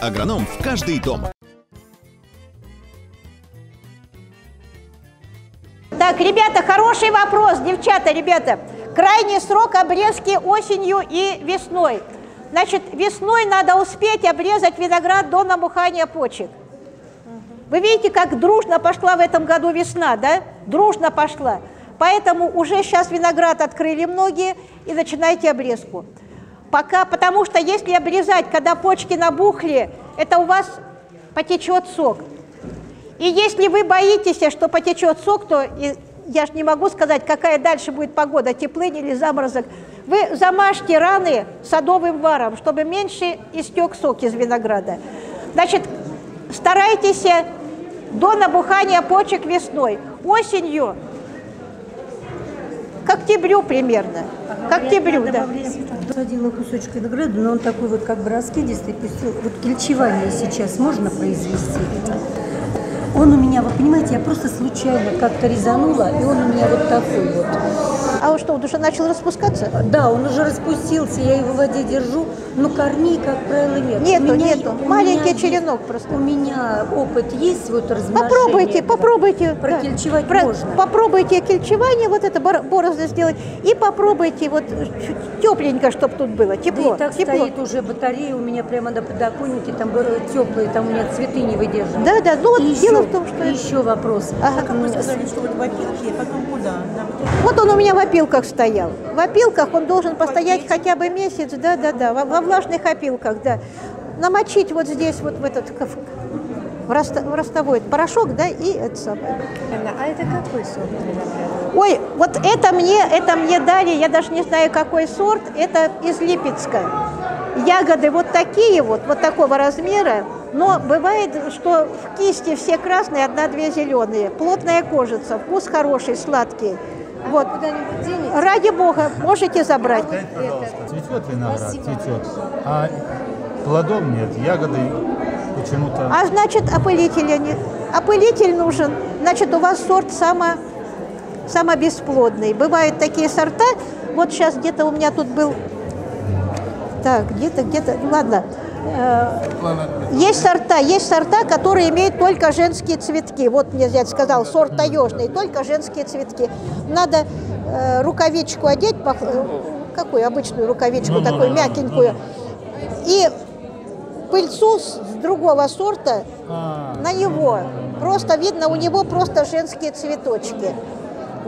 Агроном в каждый дом. Так, ребята, хороший вопрос, девчата, ребята. Крайний срок обрезки осенью и весной. Значит, весной надо успеть обрезать виноград до набухания почек. Вы видите, как дружно пошла в этом году весна, да? Дружно пошла. Поэтому уже сейчас виноград открыли многие и начинайте обрезку. Пока, потому что если обрезать, когда почки набухли, это у вас потечет сок. И если вы боитесь, что потечет сок, то и, я же не могу сказать, какая дальше будет погода, теплынь или заморозок. Вы замажьте раны садовым варом, чтобы меньше истек сок из винограда. Значит, старайтесь до набухания почек весной. Осенью октябрю примерно. К октябрю, да. Садила кусочек винограда, но он такой вот как бы раскидистый, пустил. Вот кельчевание сейчас можно произвести? Он у меня, вы понимаете, я просто случайно как-то резанула, и он у меня вот такой вот. А он что, он уже начал распускаться? Да, он уже распустился, я его в воде держу, но корней, как правило, нет. Нету, меня- нету. Маленький меня черенок просто. У меня опыт есть вот размножения. Попробуйте, этого. попробуйте. да. Прокельчевать Про- можно. Попробуйте кельчевание, вот это бор- борозды сделать. И попробуйте вот чуть тепленько, чтобы тут было. Да Тепло, и так тепло. стоит уже батарея у меня прямо на подоконнике, там теплые, там у меня цветы не выдерживают. Да, да, ну вот И дело еще, в том, что... еще вопрос. Ага. Как вы сказали, что вот в опилке, потом куда? Вот он у меня в опилках стоял. В опилках он должен постоять хотя бы месяц, да, да, да, во, во влажных опилках, да. Намочить вот здесь, вот в этот, в, ростовой порошок, да, и это самое. А это какой сорт? Ой, вот это мне, это мне дали, я даже не знаю, какой сорт, это из Липецка. Ягоды вот такие вот, вот такого размера, но бывает, что в кисти все красные, одна-две зеленые. Плотная кожица, вкус хороший, сладкий. Вот. Куда-нибудь денете? Ради бога, можете забрать. Дайте, пожалуйста. Цветет виноград, Спасибо. цветет. А плодов нет, ягоды почему-то... А значит, опылителя нет. Опылитель нужен. Значит, у вас сорт само, самобесплодный. Бывают такие сорта. Вот сейчас где-то у меня тут был... Так, где-то, где-то... Ладно. Э, Есть сорта, есть сорта, которые имеют только женские цветки. Вот мне дядь сказал, сорт таежный, только женские цветки. Надо э, рукавичку одеть, э, какую обычную рукавичку, Ну, ну, такую ну, ну, мягенькую, и пыльцу с другого сорта А, на него. Просто видно, у него просто женские цветочки.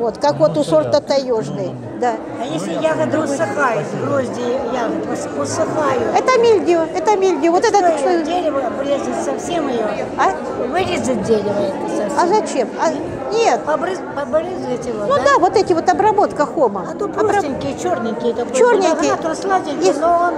Вот, как вот у сорта таежный. Да. А если ягоды усыхают, грозди ягод ус- усыхают, Это мильдио, это мильдио. Вот это что, что- дерево обрезать совсем ее? А? Вырезать дерево это совсем? А зачем? А, нет. Побрыз, побрызгать его, Ну да, вот эти вот обработка хома. А то Обра- простенький, черненький такой. Черненький. виноград, сладенький, И- но он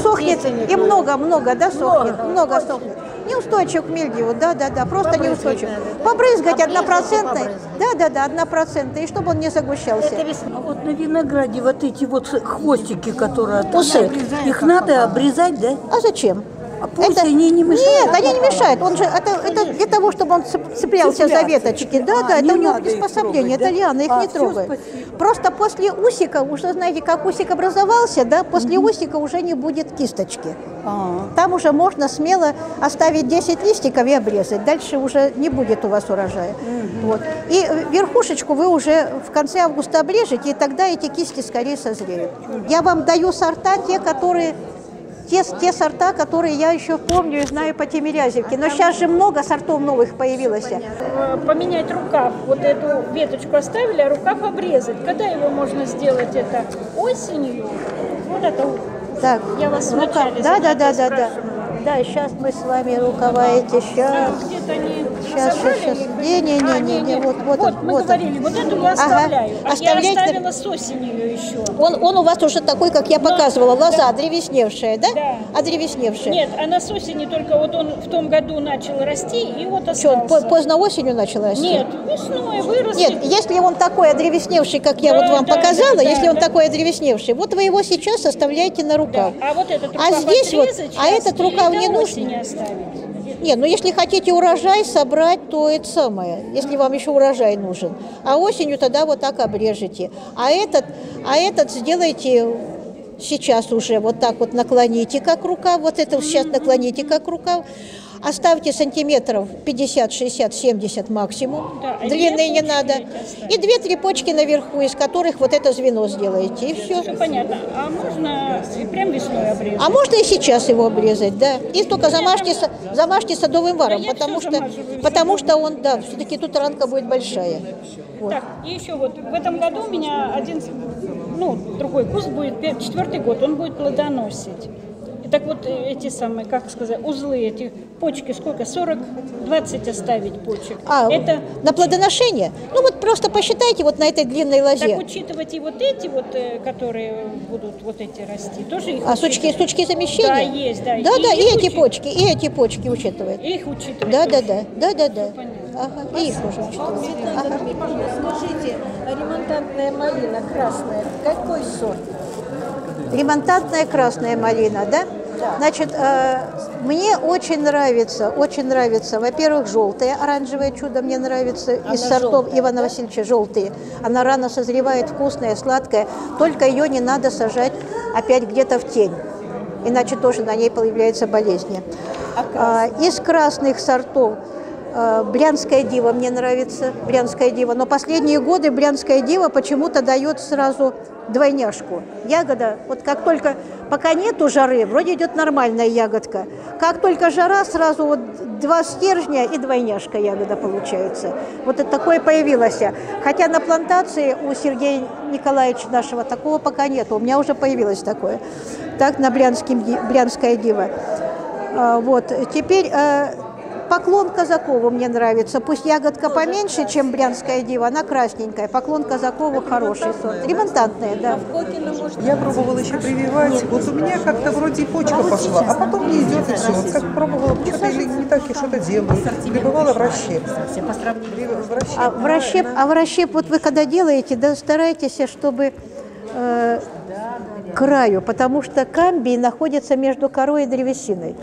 Сохнет и много-много, да, сохнет? Много, Много сохнет. Неустойчив к мильдию, да, да, да, просто Побрызгать неустойчив. надо, да? Побрызгать однопроцентный, побрызгать. да, да, да, однопроцентный, и чтобы он не загущался. это. А вот на винограде вот эти вот хвостики, которые от- Усы. их надо обрезать, да? А зачем? А пусть они не мешают. Нет, они не мешают. Он же это, это для того, чтобы он цеп- цеплялся за веточки. Да, А, да, это у него приспособление, трогать, это лианы, их А, не трогай. спасибо. Просто после усика, уже знаете, как усик образовался, да, после усика уже не будет кисточки. А, Там уже можно смело оставить 10 листиков и обрезать. Дальше уже не будет у вас урожая. Вот. И э, верхушечку вы уже в конце августа обрежете, и тогда эти кисти скорее созреют. Я вам даю сорта, те, которые те, те сорта, которые я еще помню и знаю по Тимирязевке. Но сейчас же много сортов новых появилось. Э, поменять рукав. Вот эту веточку оставили, а рукав обрезать. Когда его можно сделать это? Осенью? Вот это Так, Я вас рукав. Да, да, да, да, да. Да, сейчас мы с вами рукава эти, сейчас. Где-то они Щас, собрали щас, щас. их? Не-не-не, А, не, не, вот, вот вот он, мы вот он. говорили, вот эту я Ага. оставляю. А Оставляете? я оставила с осенью еще. Он, он у вас уже такой, как я показывала, лоза да. древесневшая, да? Да. А древесневшая? Нет, она с осени только вот он в том году начал расти, и вот Что, он остался. по- поздно осенью начал расти? Нет, весной вырос. Нет, если он такой одревесневший, как я Да, вот вам да, показала, да, если он да. такой одревесневший, вот вы его сейчас оставляете на Да. рукав. А вот этот А рукав здесь вот- а сейчас этот рукав не нужен? оставить? Нет, ну если хотите урожай собрать, то это самое, если вам еще урожай нужен. А осенью тогда вот так обрежете. А этот, а этот сделайте сейчас уже вот так вот наклоните, как рукав, вот это сейчас наклоните, как рукав, оставьте сантиметров 50, 60, 70 максимум, Да, длинные не надо, и две-три почки наверху, из которых вот это звено сделаете, и все. Все понятно. А можно прям весной обрезать? А можно и сейчас его обрезать, да. И только замажьте, замажьте садовым варом, Да потому что, потому что он, да, все-таки тут ранка будет большая. Вот. Так, и еще вот в этом году у меня один, ну, другой куст будет, четвертый год, он будет плодоносить. И так вот э, эти самые, как сказать, узлы, эти почки, сколько? 40, 20 оставить почек. А, Это на плодоношение? Ну вот просто посчитайте вот на этой длинной так лозе. учитывать и вот эти вот, э, которые будут вот эти расти, тоже их А сучки, сучки замещения? Да, есть, да. Да, да, И и эти учит- почки, и эти почки учитывает. Их учитывать. Да, да, да, да, да, да. Ага, и их уже учитывает. Ага. Скажите, ремонтантная малина красная, какой сорт? Ремонтантная красная малина, да? Значит, э, мне очень нравится, очень нравится, во-первых, желтая, оранжевое чудо мне нравится, из сортов Ивана Васильевича желтые. Она рано созревает, вкусная, сладкая, только ее не надо сажать опять где-то в тень, иначе тоже на ней появляются болезни. А, из красных сортов Брянская дива мне нравится, Брянская дива. Но последние годы Брянская дива почему-то дает сразу двойняшку. Ягода, вот как только, пока нету жары, вроде идет нормальная ягодка. Как только жара, сразу вот два стержня и двойняшка ягода получается. Вот это такое появилось. Хотя на плантации у Сергея Николаевича нашего такого пока нет. У меня уже появилось такое. Так, на Брянским, ди- Брянская дива. А, Вот, теперь э, поклон Казакову мне нравится. Пусть ягодка поменьше, чем брянская дива, она красненькая. Поклон Казакову хороший сорт. Ремонтантная, да. Я пробовала еще прививать. Вот у меня как-то вроде почка пошла, а потом не идет и все. Вот как пробовала, что-то или не так я что-то делаю. Прививала в расщеп. Расщеп. А в расщеп, а в расщеп вот вы когда делаете, да, старайтесь, чтобы э, к краю, потому что камбий находится между корой и древесиной.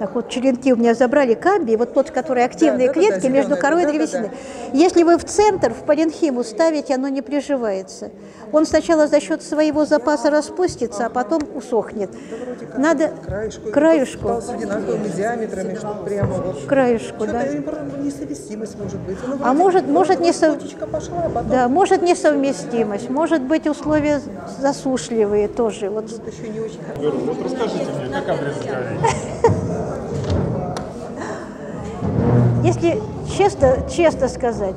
Так вот, черенки у меня забрали камбий, вот тот, который активные Да, да, да, клетки да, между корой и да, да, древесиной. Если вы в центр, в паренхиму ставите, оно не приживается. Он сначала за счет своего запаса распустится, а потом усохнет. Надо Краешку. краюшку, Стал с одинаковыми диаметрами, чтобы прямо вот. краюшку, Что-то да. про- несовместимость может быть. Ну, А может, может не вроде сов- Почечка пошла, а потом Да, может несовместимость, может быть условия засушливые тоже. Вот еще не очень Вот расскажите мне, как обрезать Если честно, честно сказать,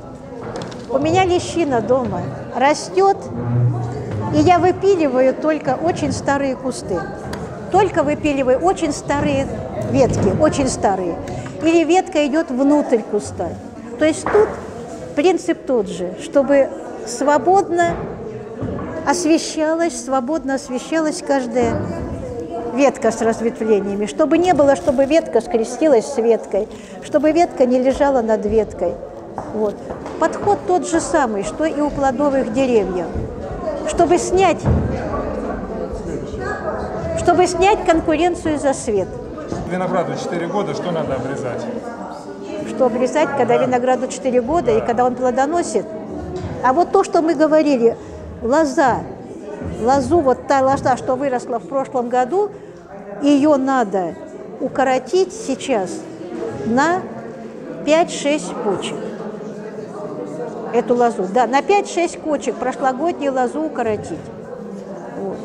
у меня лещина дома растет, и я выпиливаю только очень старые кусты. Только выпиливаю очень старые ветки, очень старые. Или ветка идет внутрь куста. То есть тут принцип тот же, чтобы свободно освещалась, свободно освещалась каждая ветка с разветвлениями, чтобы не было, чтобы ветка скрестилась с веткой, чтобы ветка не лежала над веткой. Вот. Подход тот же самый, что и у плодовых деревьев. Чтобы снять, чтобы снять конкуренцию за свет. Винограду 4 года, что надо обрезать? Что обрезать, когда винограду 4 года и когда он плодоносит. А вот то, что мы говорили, лоза, лозу, вот та лоза, что выросла в прошлом году, ее надо укоротить сейчас на 5-6 почек. Эту лозу, да, на 5-6 кочек прошлогоднюю лозу укоротить. Вот.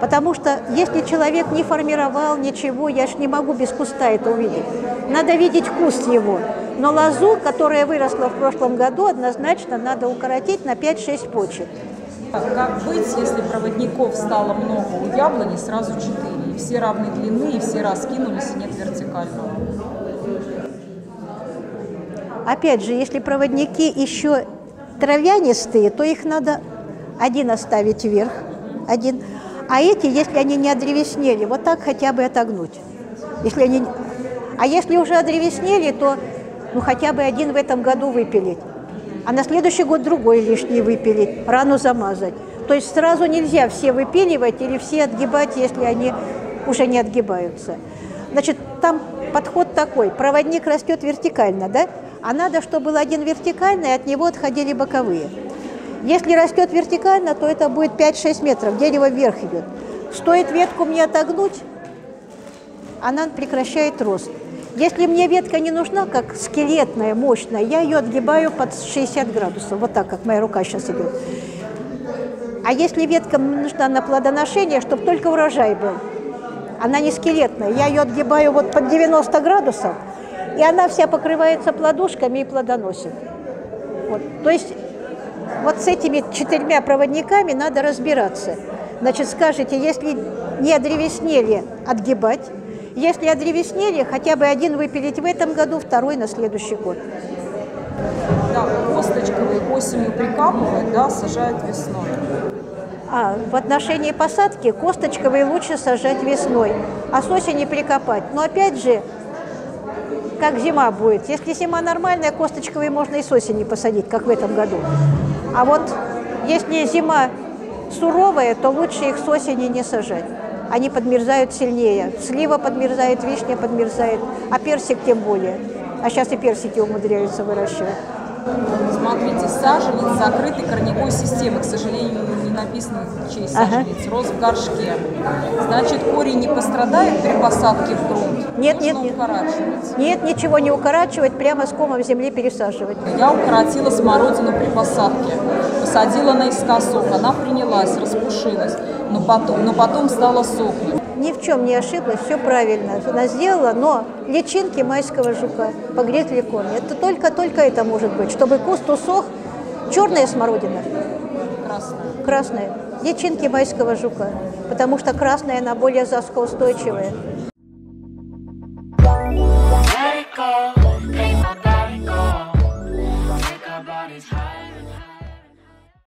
Потому что если человек не формировал ничего, я ж не могу без куста это увидеть. Надо видеть куст его. Но лозу, которая выросла в прошлом году, однозначно надо укоротить на 5-6 почек. Как быть, если проводников стало много у яблони, сразу четыре, и все равной длины, и все раскинулись, и нет вертикального? Опять же, если проводники еще травянистые, то их надо один оставить вверх, один. А эти, если они не одревеснели, вот так хотя бы отогнуть. Если они... А если уже одревеснели, то ну, хотя бы один в этом году выпилить. А на следующий год другой лишний выпилить, рану замазать. То есть сразу нельзя все выпиливать или все отгибать, если они уже не отгибаются. Значит, там подход такой. Проводник растет вертикально, да? А надо, чтобы был один вертикальный, от него отходили боковые. Если растет вертикально, то это будет 5-6 метров, дерево вверх идет. Стоит ветку мне отогнуть, она прекращает рост. Если мне ветка не нужна, как скелетная, мощная, я ее отгибаю под 60 градусов, вот так, как моя рука сейчас идет. А если ветка нужна на плодоношение, чтобы только урожай был, она не скелетная, я ее отгибаю вот под 90 градусов, и она вся покрывается плодушками и плодоносит. Вот. То есть вот с этими четырьмя проводниками надо разбираться. Значит, скажите, если не одревеснели, отгибать, если одревеснели, хотя бы один выпилить в этом году, второй на следующий год. Да, косточковые осенью прикапывают, да, сажают весной. А в отношении посадки косточковые лучше сажать весной, а с осени прикопать. Но опять же, как зима будет. Если зима нормальная, косточковые можно и с осени посадить, как в этом году. А вот если зима суровая, то лучше их с осени не сажать. Они подмерзают сильнее. Слива подмерзает, вишня подмерзает, а персик тем более. А сейчас и персики умудряются выращивать. Смотрите, саженец закрытой корневой системы, к сожалению, написано, чей саженец, рос в горшке. Значит, корень не пострадает при посадке в грунт? Нет, Нужно нет, укорачивать. Нет, ничего не укорачивать, прямо с комом земли пересаживать. Я укоротила смородину при посадке, посадила наискосок, она принялась, распушилась, но потом, но потом стала сохнуть. Ни в чем не ошиблась, все правильно она сделала, но личинки майского жука погрезли корни. Это только-только это может быть, чтобы куст усох. Черная смородина, Красная. красная, личинки майского жука, потому что красная она более it go.